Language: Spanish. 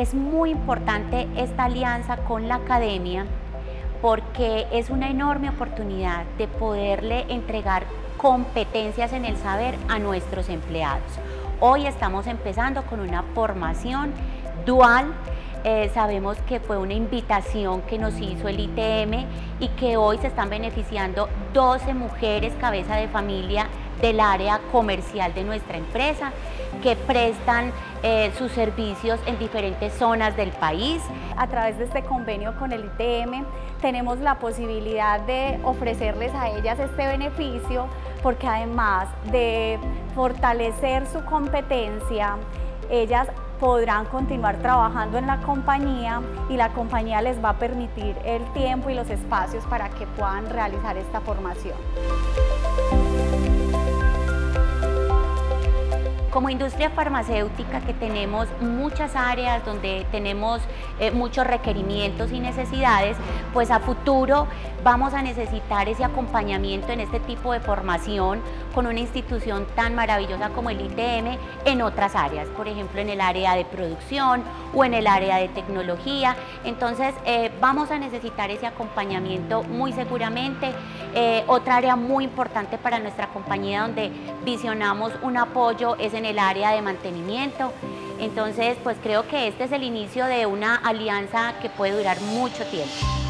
Es muy importante esta alianza con la academia porque es una enorme oportunidad de poderle entregar competencias en el saber a nuestros empleados. Hoy estamos empezando con una formación dual eh, sabemos que fue una invitación que nos hizo el ITM y que hoy se están beneficiando 12 mujeres cabeza de familia del área comercial de nuestra empresa que prestan eh, sus servicios en diferentes zonas del país. A través de este convenio con el ITM tenemos la posibilidad de ofrecerles a ellas este beneficio porque además de fortalecer su competencia, ellas podrán continuar trabajando en la compañía y la compañía les va a permitir el tiempo y los espacios para que puedan realizar esta formación. Como industria farmacéutica que tenemos muchas áreas donde tenemos eh, muchos requerimientos y necesidades, pues a futuro vamos a necesitar ese acompañamiento en este tipo de formación con una institución tan maravillosa como el ITM en otras áreas, por ejemplo en el área de producción o en el área de tecnología. Entonces eh, vamos a necesitar ese acompañamiento muy seguramente. Eh, otra área muy importante para nuestra compañía donde visionamos un apoyo es en el área de mantenimiento. Entonces, pues creo que este es el inicio de una alianza que puede durar mucho tiempo.